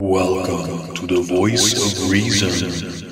Welcome to the Voice of Reason.